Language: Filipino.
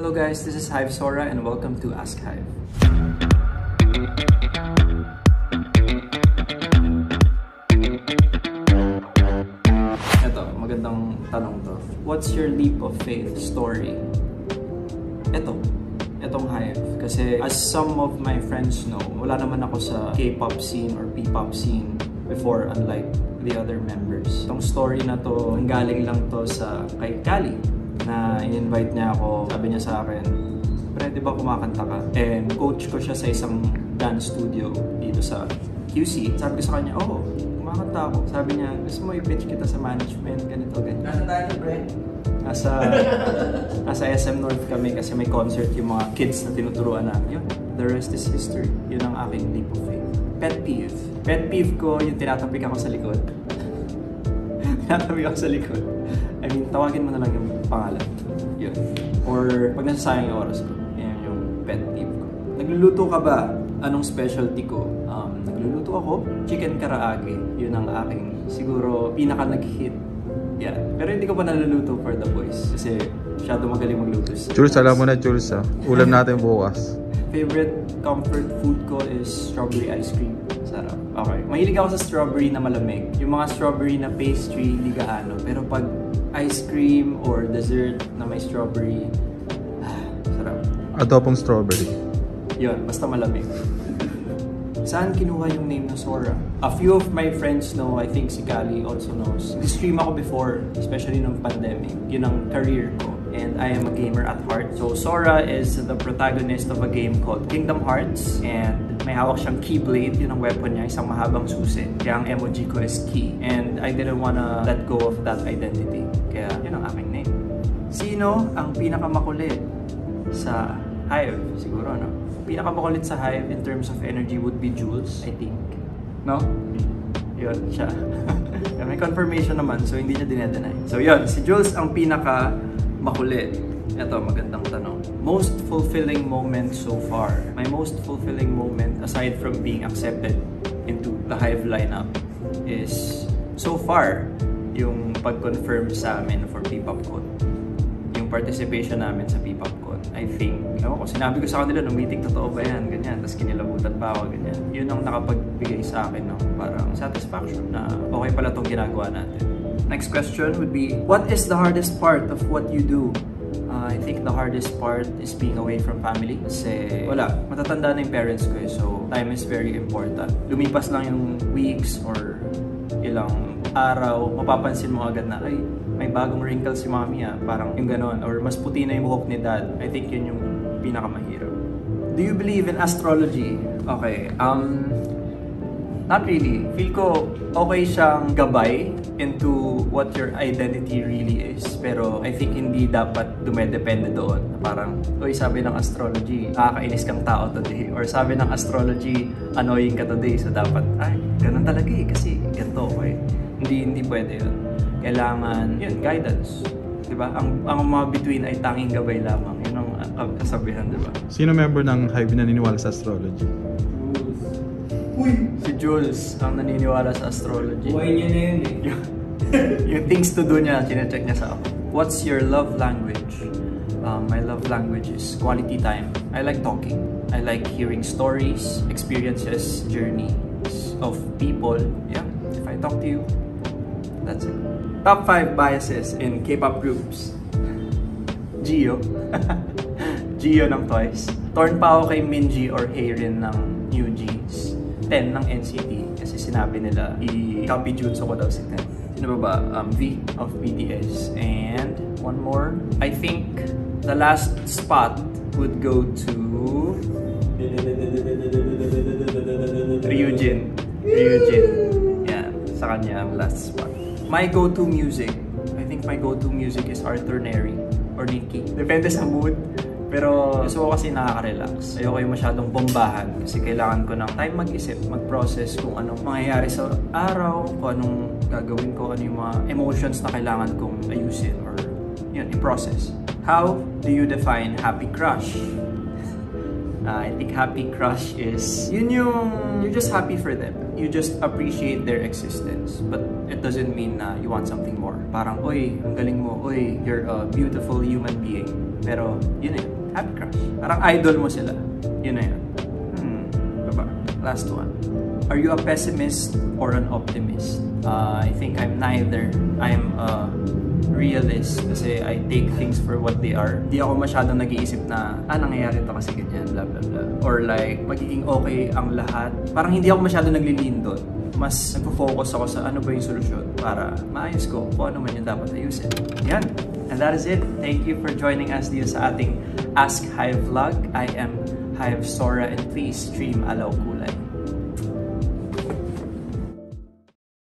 Hello guys, this is Hive Sora and welcome to Ask Hive. Ito, magandang tanong to. What's your leap of faith story? Ito, itong Hive. Kasi as some of my friends know, wala naman ako sa K-pop scene or P-pop scene before unlike the other members. Itong story na to, ang galing lang to sa kay Kali na in-invite niya ako. Sabi niya sa akin, pre, di ba kumakanta ka? And coach ko siya sa isang dance studio dito sa QC. Sabi ko sa kanya, oo, oh, kumakanta ako. Sabi niya, gusto mo i-pitch kita sa management, ganito, ganito. Nasa tayo Brent? Nasa, nasa SM North kami kasi may concert yung mga kids na tinuturuan namin. Yun, the rest is history. Yun ang aking leap of faith. Pet peeve. Pet peeve ko yung tinatapik ako sa likod. Tinatapik ako sa likod. I mean, tawagin mo na lang yung pangalan. Yun. Or pag nasasayang yung oras ko. Yan yung pet peeve ko. Nagluluto ka ba? Anong specialty ko? Um, nagluluto ako. Chicken karaage. Yun ang aking siguro pinaka nag-hit. Yan. Pero hindi ko pa naluluto for the boys. Kasi masyado magaling magluto. Jules, alam mo na Jules ah. Ulam natin bukas. Favorite comfort food ko is strawberry ice cream. Sarap. Okay. Mahilig ako sa strawberry na malamig. Yung mga strawberry na pastry, hindi gaano. Pero pag ice cream or dessert na may strawberry, ah, sarap. Adobong strawberry. Yun, basta malamig. Saan kinuha yung name ng Sora? A few of my friends know, I think si Kali also knows. Nag-stream ako before, especially nung pandemic. Yun ang career ko. And I am a gamer at heart. So Sora is the protagonist of a game called Kingdom Hearts. And may hawak siyang keyblade. Yun ang weapon niya, isang mahabang susi. Kaya ang emoji ko is key. And I didn't wanna let go of that identity. Kaya yun ang aking name. Sino ang pinakamakulit sa Hive? Siguro, no? Pinakamakulit sa Hive in terms of energy would be Jules, I think. No? Yun, siya. May confirmation naman, so hindi niya dinedenay. So yun, si Jules ang pinaka makulit. Ito, magandang tanong. Most fulfilling moment so far. My most fulfilling moment, aside from being accepted into the Hive lineup, is so far, yung pag-confirm sa amin for P-Pop Code. Yung participation namin sa P-Pop. I think, ewan ko, sinabi ko sa kanila nung meeting, totoo ba yan? Ganyan. Tapos kinilabutan pa ako, ganyan. Yun ang nakapagbigay sa akin ng parang satisfaction na okay pala itong ginagawa natin. Next question would be, what is the hardest part of what you do? Uh, I think the hardest part is being away from family. Kasi wala, matatanda na yung parents ko eh. So, time is very important. Lumipas lang yung weeks or ilang araw, mapapansin mo agad na, ay, may bagong wrinkle si mommy ah. Parang yung ganon. Or mas puti na yung buhok ni dad. I think yun yung pinakamahirap. Do you believe in astrology? Okay, um, not really. Feel ko okay siyang gabay into what your identity really is. Pero I think hindi dapat dumedepende doon. Parang, oy, sabi ng astrology, nakakainis kang tao today. Or sabi ng astrology, annoying ka today. So dapat, ay, ganun talaga eh. Kasi ganito, okay. Hindi, hindi pwede yun. Kailangan, yun, guidance. Diba? Ang, ang mga between ay tanging gabay lamang. Yun ang uh, kasabihan, diba? Sino member ng Hive na naniniwala sa astrology? Uy! Si Jules ang naniniwala sa astrology. Buhay niya na yun eh. yung, yung things to do niya, chinecheck niya sa ako. What's your love language? Um, my love language is quality time. I like talking. I like hearing stories, experiences, journeys of people. Yeah, if I talk to you, that's it. Top 5 biases in K-pop groups. Gio. Gio ng Twice. Torn pa ako kay Minji or Hayrin ng New Jeans. 10 ng NCT kasi sinabi nila i-copy Junso ko daw si 10. Sino ba ba? Um, V of BTS. And one more. I think the last spot would go to Ryujin. Ryujin. Yeah, sa kanya ang last spot. My go-to music. I think my go-to music is Arthur Neri or Nicky. Depende sa mood. Pero gusto ko kasi nakaka-relax. Ayoko yung masyadong bombahan kasi kailangan ko ng time mag-isip, mag-process kung anong mangyayari sa araw, kung anong gagawin ko, ano yung mga emotions na kailangan kong ayusin or yun, i-process. How do you define happy crush? Uh, I think happy crush is yun yung you're just happy for them. You just appreciate their existence. But it doesn't mean na you want something more. Parang, oy, ang galing mo. Oy, you're a beautiful human being. Pero, yun yun. Happy crush. Parang idol mo sila. Yun na yun. Hmm. Baba. Last one. Are you a pessimist or an optimist? Uh, I think I'm neither. I'm a realist kasi I take things for what they are. Di ako masyadong nag-iisip na, ah, nangyayari to kasi ganyan, blah, blah, blah. Or like, magiging okay ang lahat. Parang hindi ako masyadong naglilin doon. Mas nagpo-focus ako sa ano ba yung solusyon para maayos ko kung ano man yung dapat ayusin. Yan. And that is it. Thank you for joining us dito sa ating Ask Hive vlog. I am Hive Sora and please stream Alaw Kulay.